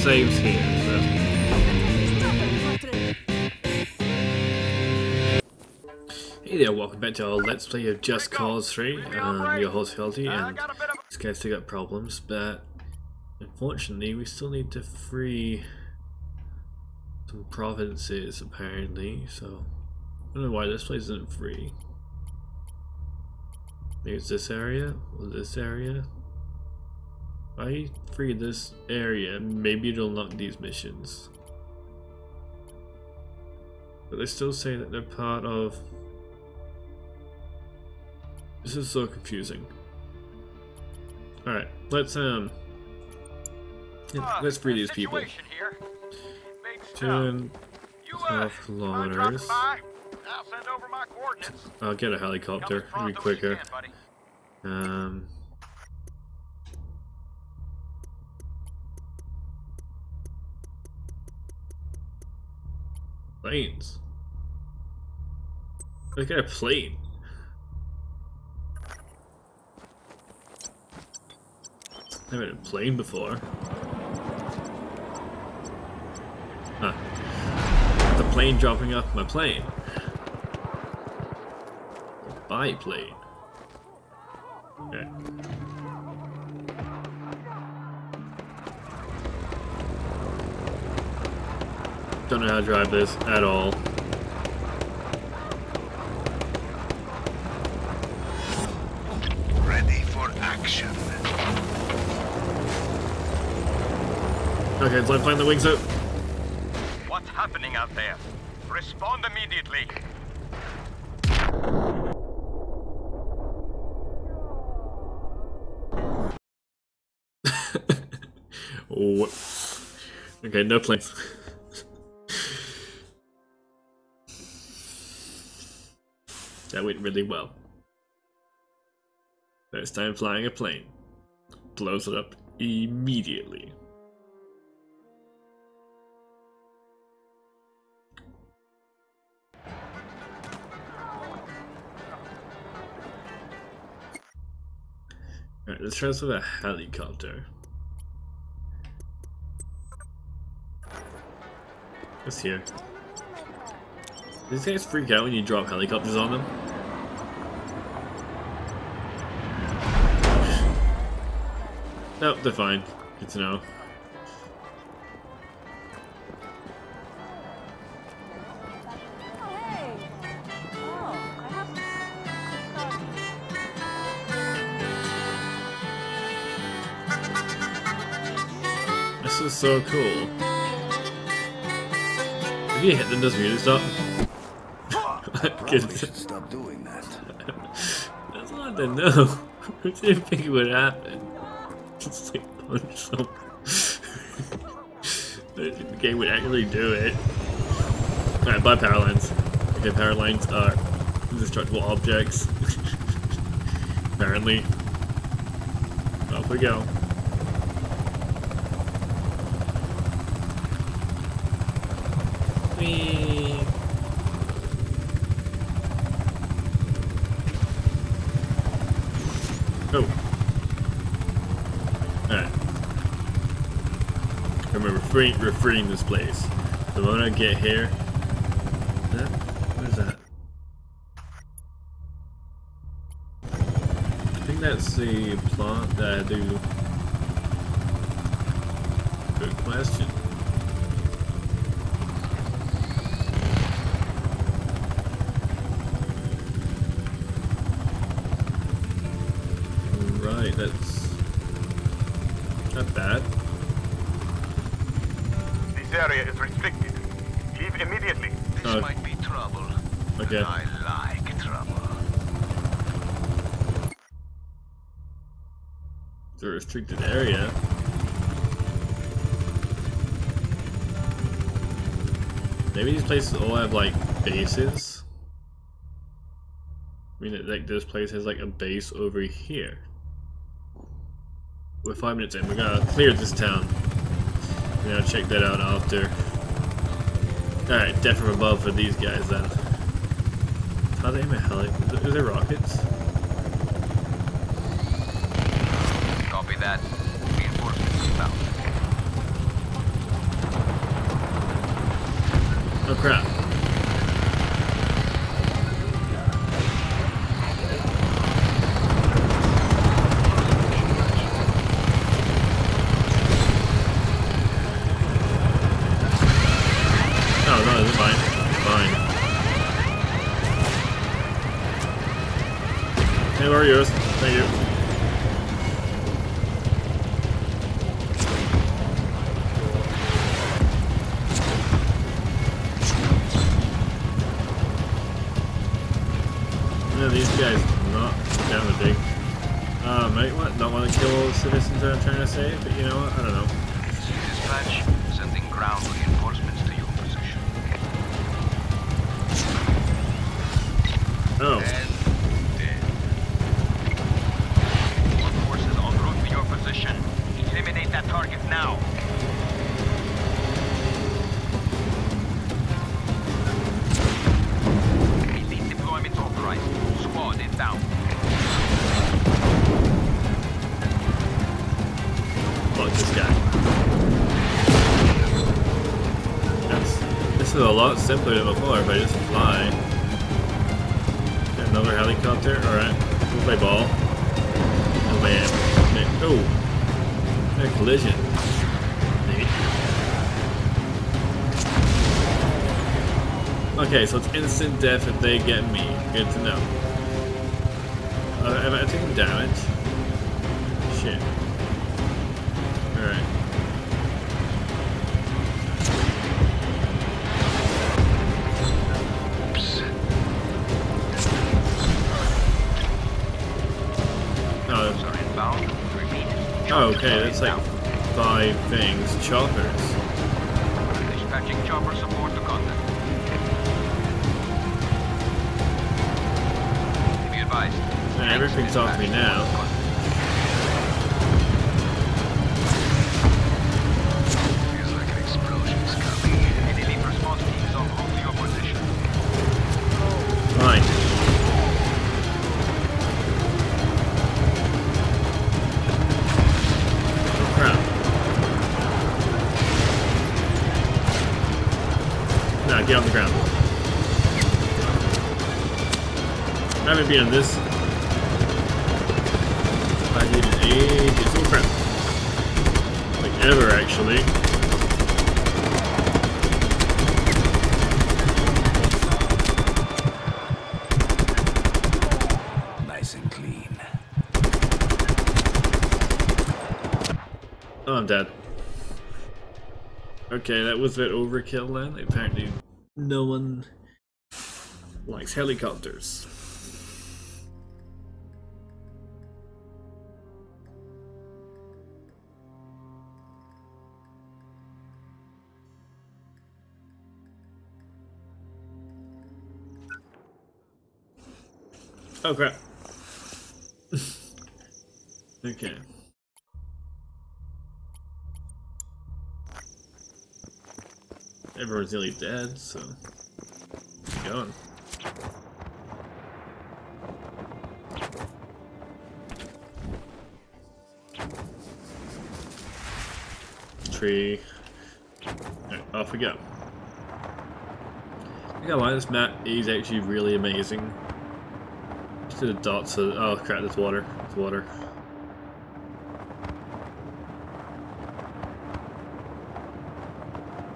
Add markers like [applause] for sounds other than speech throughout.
saves here. Hey there, welcome back to our Let's Play of Just Cause 3. Um, your host Felty, and this guy's still got problems, but unfortunately we still need to free some provinces apparently, so I don't know why this place isn't free. Maybe it's this area? Or this area? I free this area, maybe it'll unlock these missions. But they still say that they're part of this is so confusing. Alright, let's um yeah, let's free these people. Ten twelve kilometers. I'll get a helicopter, it'll be quicker. Um Planes. Look at a plane. Never had a plane before. Huh. The plane dropping off my plane. Biplane. Okay. Don't know how to drive this at all. Ready for action. Okay, so I find the wings out. What's happening out there? Respond immediately. [laughs] Okay, no planes. That went really well. First time flying a plane. Blows it up immediately. Alright, let's try this with a helicopter. What's here? These guys freak out when you drop helicopters on them. Nope, they're fine. Good to know. This is so cool. If you hit them, does music stop? Probably should stop doing that. That's hard to know. [laughs] I didn't think it would happen. Just like punch [laughs] them. I didn't think the game would actually do it. Alright, buy power lines. Okay, power lines are indestructible objects. [laughs] Apparently. Off we go. Whee! Oh. Alright. We're freeing this place. The moment I get here... That, what is that? I think that's the plant that I do... Good question. Right, that's not bad. This area is restricted. Leave immediately. This Oh. might be trouble. Okay. And I like trouble. It's a restricted area. Maybe these places all have like bases. I mean, like this place has like a base over here. We're five minutes in. We're gonna clear this town. Now check that out after. Alright, death from above for these guys then. How they aim a heli? Is there rockets? Copy that. Reinforcements found. Oh crap. This is a lot simpler than before if I just fly. Another helicopter? Alright. We'll play ball. Oh man. Oh! A collision. Okay, so it's instant death if they get me. Good to know. Uh, am I taking damage? Shit. Okay, that's like five things. Choppers. Dispatching chopper support to contact. Be advised. And everything's off me now. I haven't been on this. I needed ages. Oh crap. Like ever, actually. Nice and clean. Oh, I'm dead. Okay, that was a bit overkill then. Apparently, no one likes helicopters. Oh crap. [laughs] okay. Everyone's nearly dead, so keep going. Tree. Off we go. I gotta lie, this map is actually really amazing. Just the dots So, oh crap, there's water. There's water.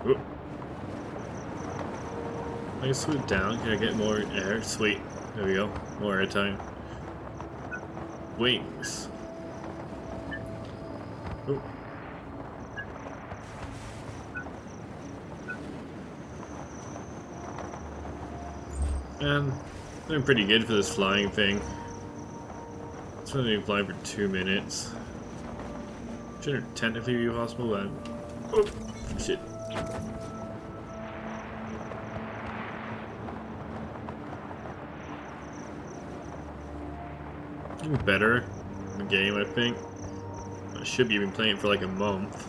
Oop. I can swoop down. Can I get more air? Sweet. There we go. More air time. Wings. And doing pretty good for this flying thing. It's only flying for two minutes. Shouldn't technically be possible, but oh shit. Getting better the game, I think. I should be even playing for like a month.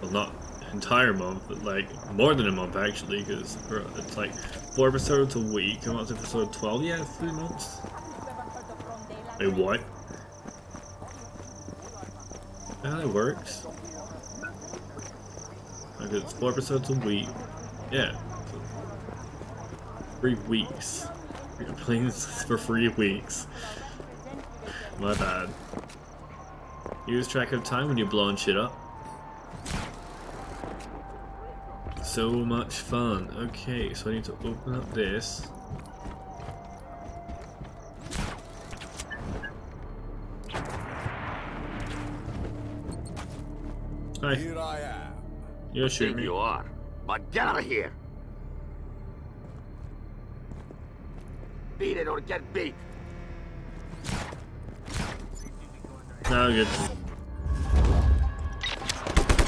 Well, not entire month, but like more than a month actually, because it's like four episodes a week. And what's episode 12? Yeah, three months. Wait, what? How that works? Like it's four episodes a week. Yeah, Three weeks. Been playing this [laughs] for three weeks. My bad. Use track of time when you're blowing shit up. So much fun. Okay, so I need to open up this. Hi. Here I am. You're shooting me. you are. But get out of here. Beat it or get beat. No, good.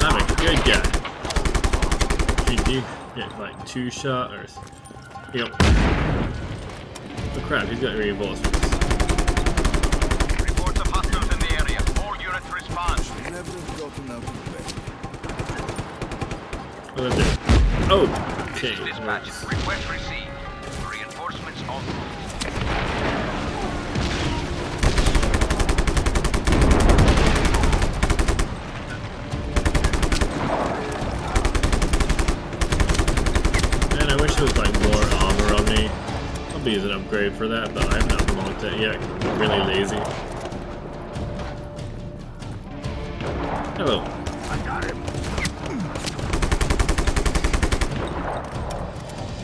I'm a good guy. He do get like two shot or. Yep. Oh crap, he's got reinforcements. Reports of hostiles in the area. All units respond. Never gotten out of bed. It? Oh! Okay. Dispatch. Request received. Reinforcements en route. Man, I wish there was like more armor on me. I'll be using an upgrade for that, but I have not unlocked it yet. I'm really lazy. Oh, Hello. I got him.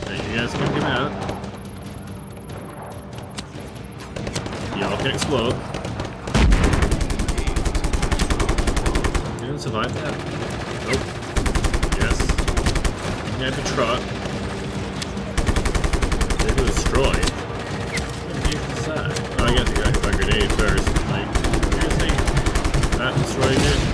Alright, you guys can come out. Y'all can explode. You gonna survive that? Nope. Yes. You have a truck. Destroyed. Oh, I guess you got a grenade first. Like, seriously? That destroyed it?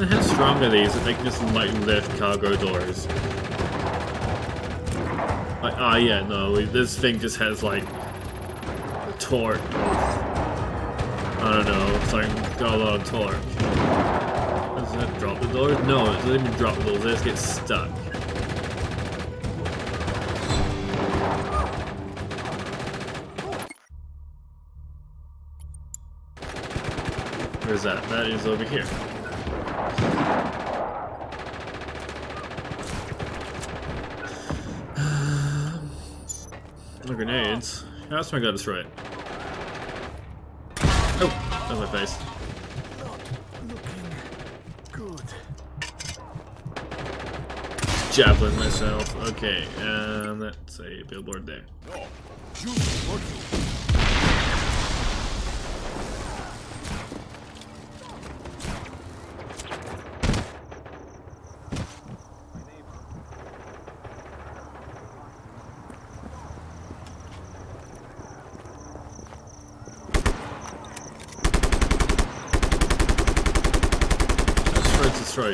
How strong are these that they can just like lift cargo doors? Like, ah, yeah, no, this thing just has like a torque. Of, I don't know, it's like got a lot of torque. Does that drop the doors? No, it doesn't even drop the doors, they just get stuck. Where's that? That is over here. Grenades. That's my gun destroy it. Oh, that's my face. Good. Javelin myself. Okay, and that's a billboard there.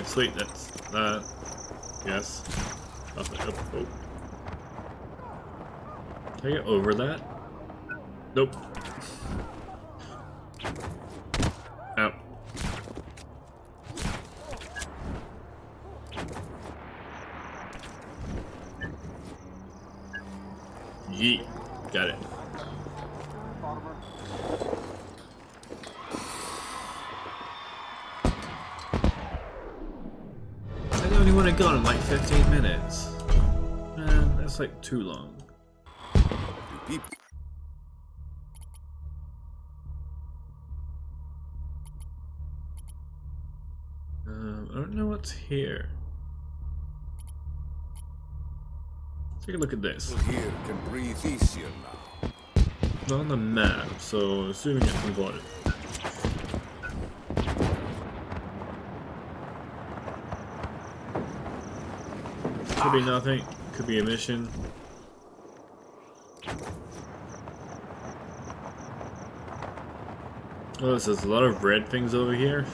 Sweet, that's that. Yes. Up, oh. Can I get over that? Nope. Too long. Um, I don't know what's here. Take a look at this. Here can breathe easier now. It's on the map, so assuming it's important. Could be nothing. Could be a mission. Oh, this is a lot of red things over here.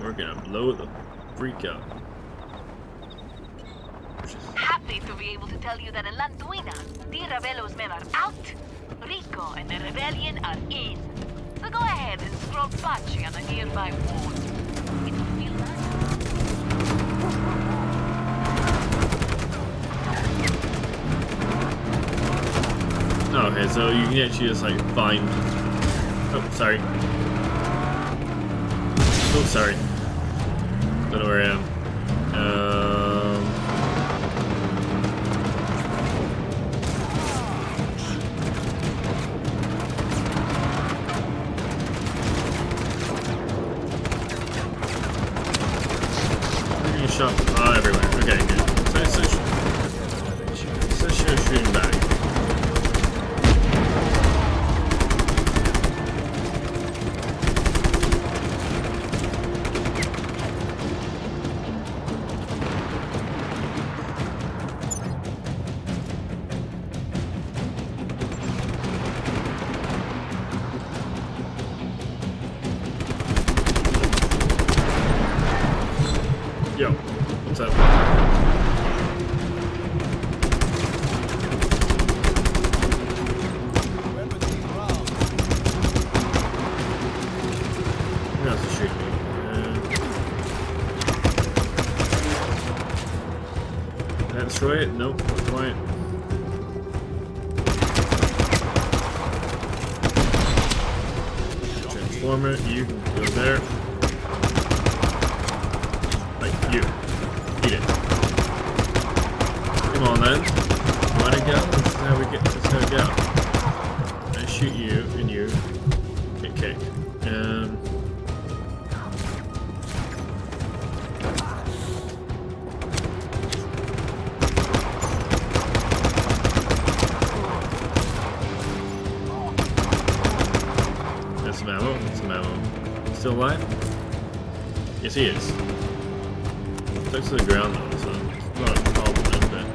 We're gonna blow the freak up. Happy to be able to tell you that in Landuina, Di Ravello's men are out, Rico and the rebellion are in. So go ahead and scroll Pachi on the nearby wall. It will feel nice. Okay, so you can actually just like find. Oh, sorry. Oh, sorry. Don't know where I am. Um. Did I destroy it? Nope, quite. Transformer, you go there. Like you. Eat it. Come on then. Wanna go? This is how we get this is how we go. I shoot you and you get kicked. Still alive? Yes, he is. Stuck to the ground though, so it's not a problem, is it?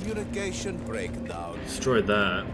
Communication breakdown. Destroyed that.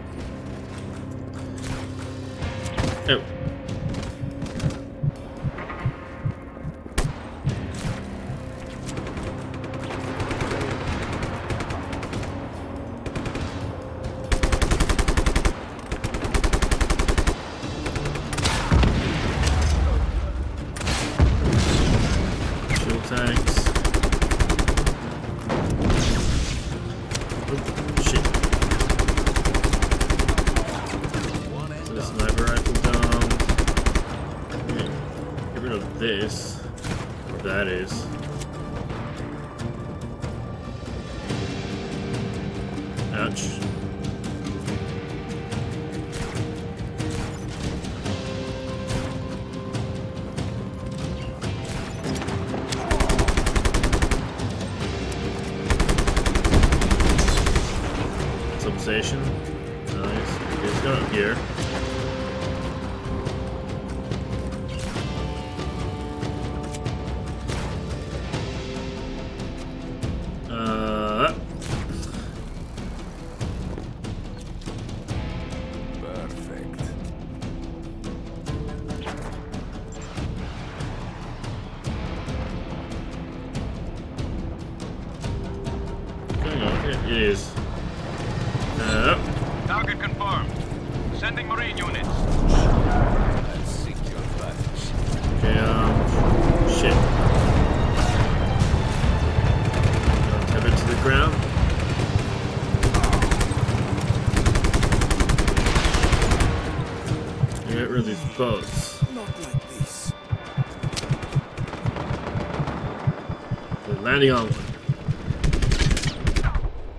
Landing on one.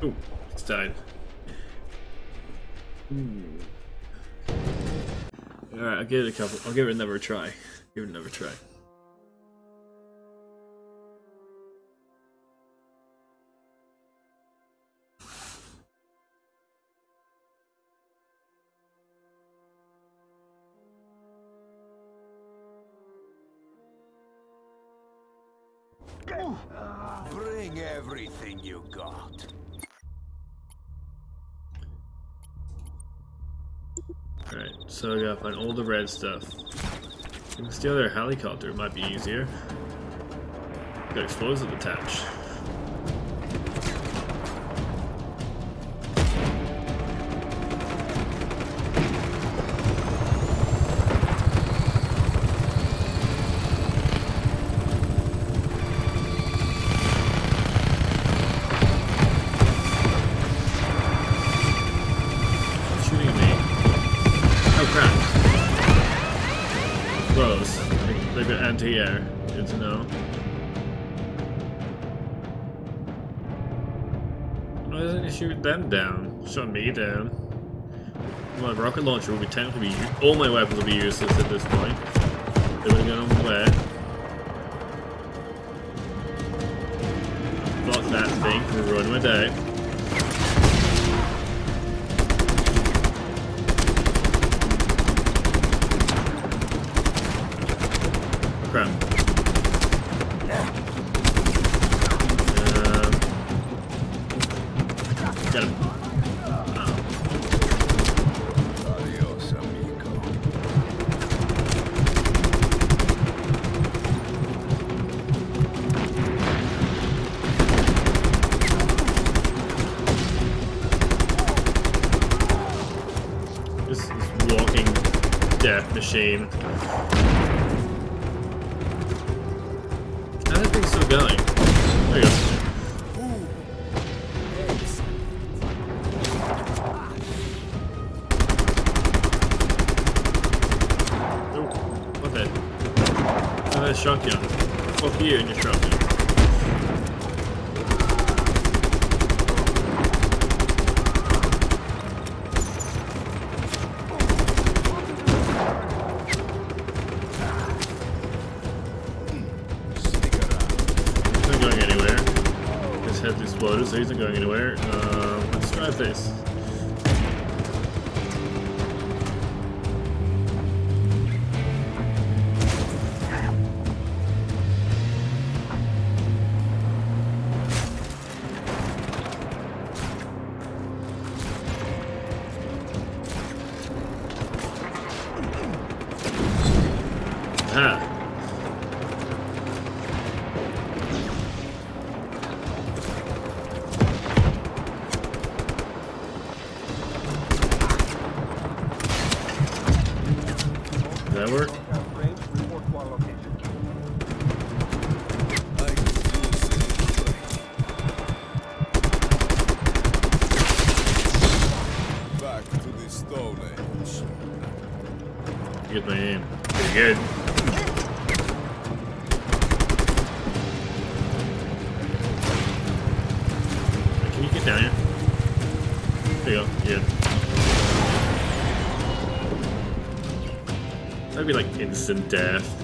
Ooh, it's died. Hmm. Alright, I'll give it a couple. I'll give it another try. Give it another try. Bring everything you got. Alright, so I gotta find all the red stuff. Can steal their helicopter, it might be easier. Got explosive attached. Down? Shot me down. My rocket launcher will be technically be all my weapons will be useless at this point. They would have gone on the. Block that thing from ruining my day. What the? Oh, that's shotgun. Fuck you and your shotgun. He's not going anywhere. His head's exploded, so he's not going anywhere. Um, let's try this. Get my aim. Pretty good. Can you get down here? There you go. Good. That'd be like instant death.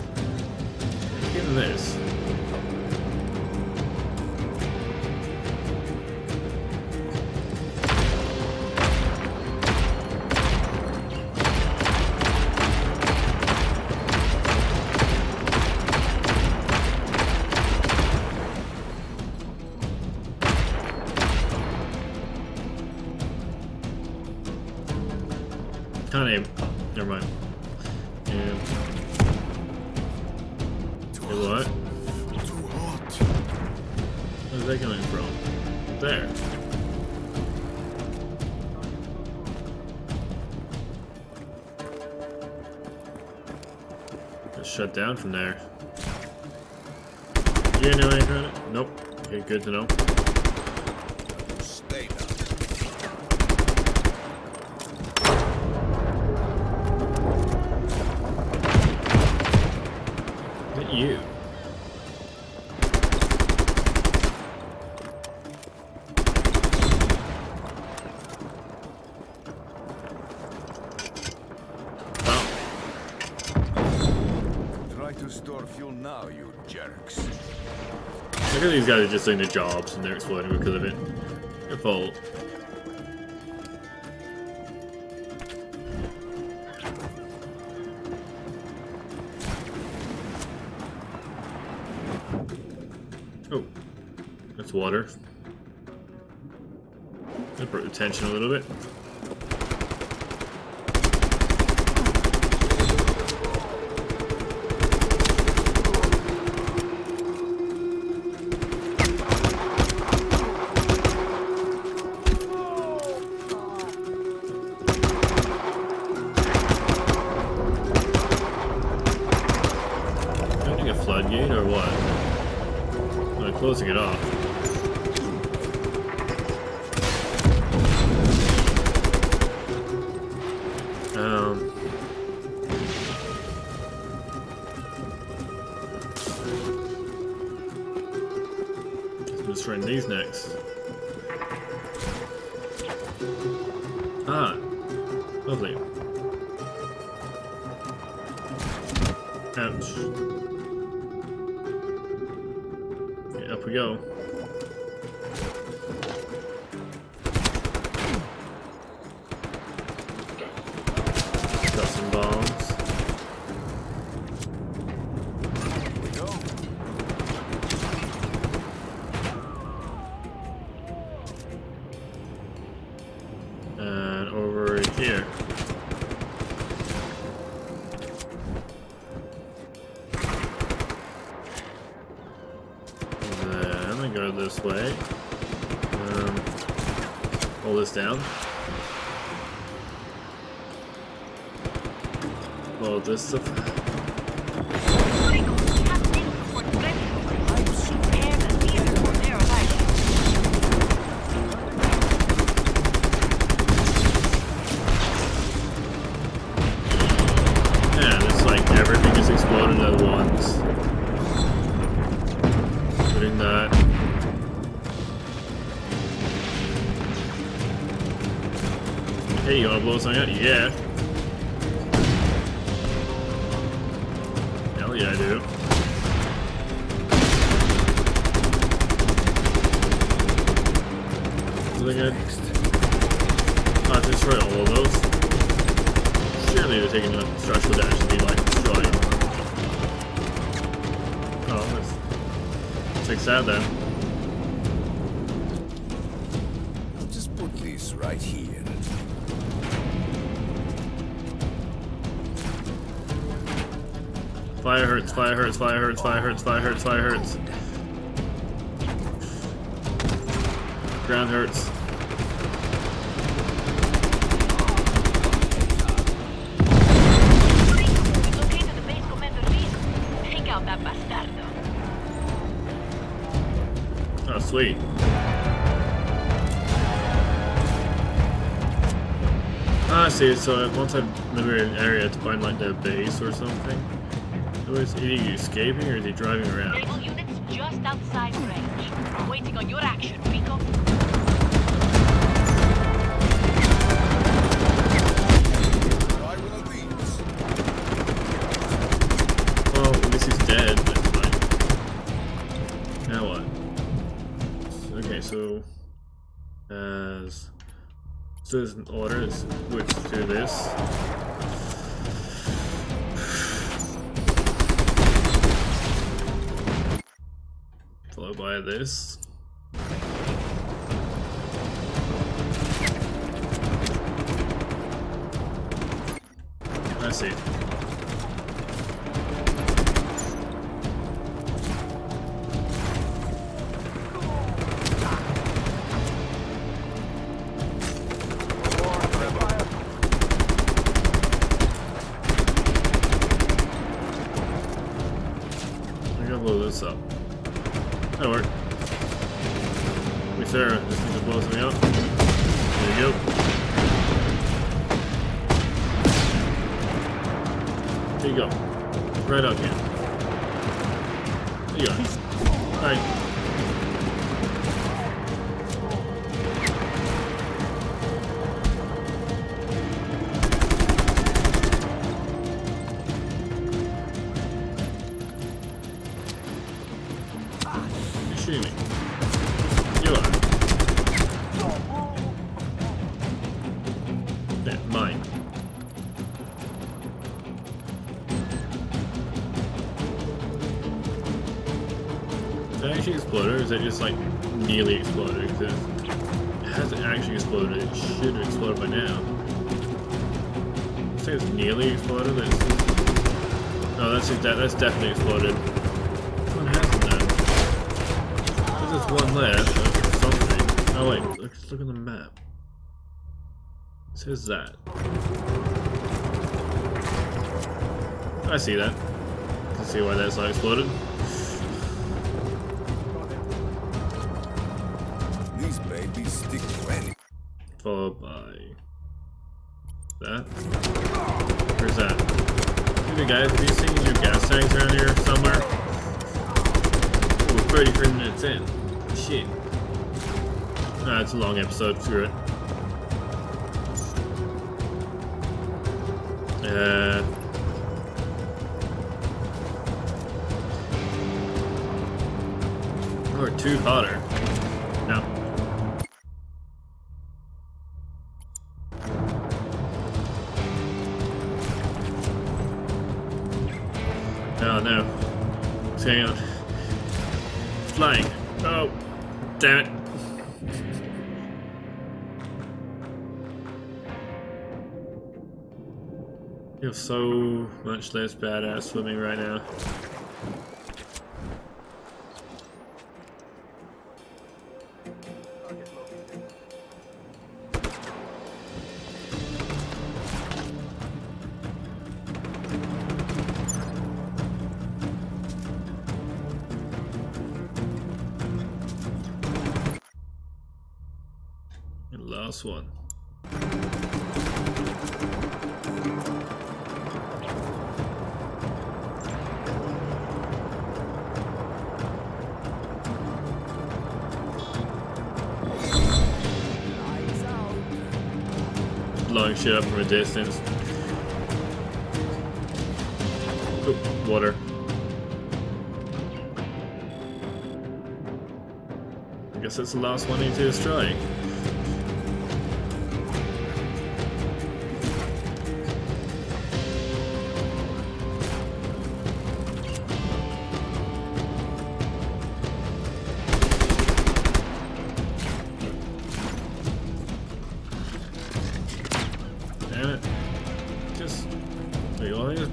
That coming from? There. Got shut down from there. You know anything? Nope. Okay, good to know. Guys are just doing their jobs and they're exploding because of it. Your fault. Oh, that's water. That brought the tension a little bit. This down. Load this stuff. Yeah, I do. Something good. I've destroyed all of those. Surely they're taking enough structural damage to be like destroyed. Oh, let's fix that then. I'll just put this right here. Fire hurts, fire hurts, fire hurts, fire hurts, fire hurts, fire hurts. Ground hurts. Oh, sweet. Ah, I see. So once I maneuver an area to find like the base or something. So is he escaping or is he driving around? Naval units just outside range. Waiting on your action, Rico. Try one of. Well, at least he's dead. That's fine. Now what? Okay, so as so there's an order. Let's switch to this. This. Wait, Sarah, just need to blow something up. There you go. There you go. Right out here. There you go. Alright. Just like nearly exploded? Because it hasn't actually exploded. It should have exploded by now. I Say it's nearly exploded. That's no, that's that. That's definitely exploded. One hasn't then? There's just one left. Something. Oh wait, look, look at the map. It says that. I see that. I Can see why that's not exploded. Followed by that. Where's that? Hey guys, have you seen new gas tanks around here somewhere? We're 33 minutes in. Shit. Nah, it's a long episode, screw it. Uh Or two hotter. You're so much less badass for me right now. Distance. Oh, water. I guess that's the last one need to destroy.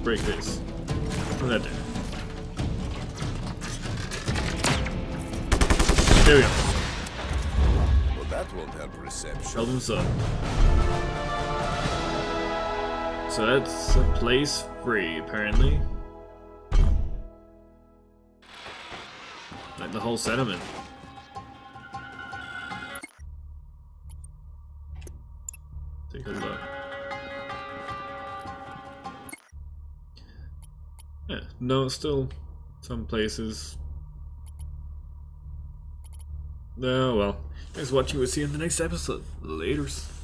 Break this. What that do? There we go. Well, that won't help reception. Problem solved. So that's a place free, apparently. Like the whole settlement. No, still some places. Oh well. Thanks for watching. We'll see you in the next episode. Laters.